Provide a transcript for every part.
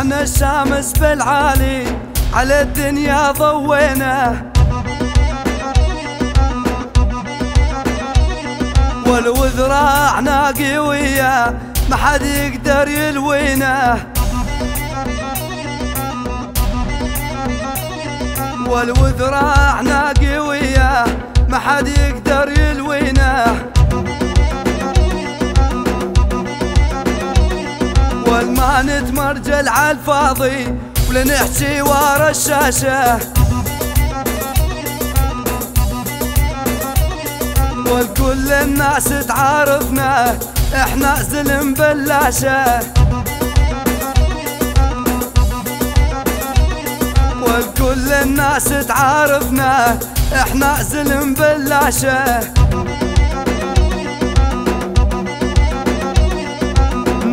الشمس بالعالي على الدنيا ضوينا. ولو ذراعنا قوية ما حد يقدر يلوينا. ولو ذراعنا قوية ما حد يقدر يلوينا. نتمرجل على الفاضي ولا نحكي ورا الشاشة. والكل الناس تعارفنا إحنا زلم بلاشة. والكل الناس تعارفنا إحنا زلم بلاشة.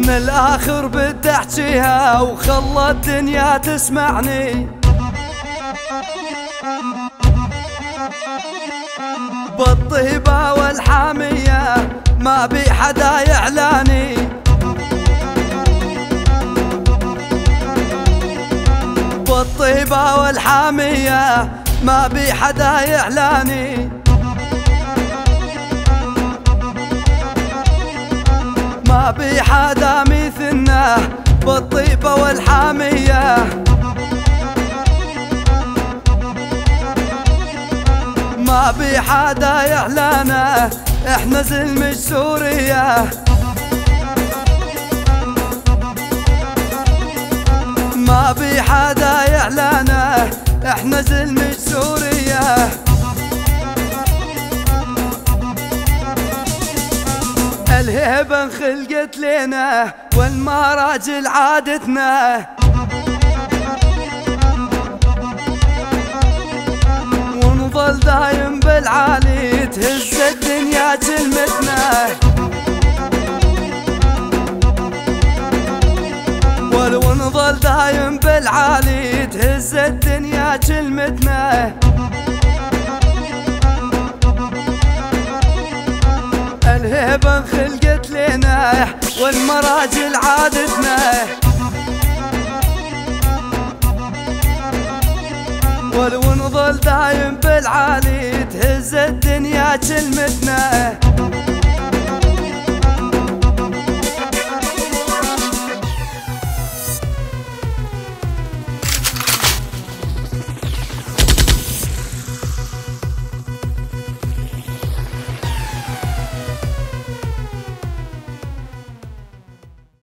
من الآخر بدي احكيها وخلى الدنيا تسمعني. بالطيبة والحامية ما بي حدا يعلاني. بالطيبة والحامية ما بي حدا يعلاني. ما بي حدا مثلنا بالطيبة والحامية. ما بي حدا يعلانا إحنا زلم سوريا ما بي حدا الهبة انخلقت لنا والمراجل عادتنا. ونظل دايم بالعالي تهز الدنيا كلمتنا ولو نظل دايم بالعالي تهز الدنيا كلمتنا الهبة انخلقت لنا والمراجل عادتنا. ولو نظل دايم بالعالي تهز الدنيا كلمتنا.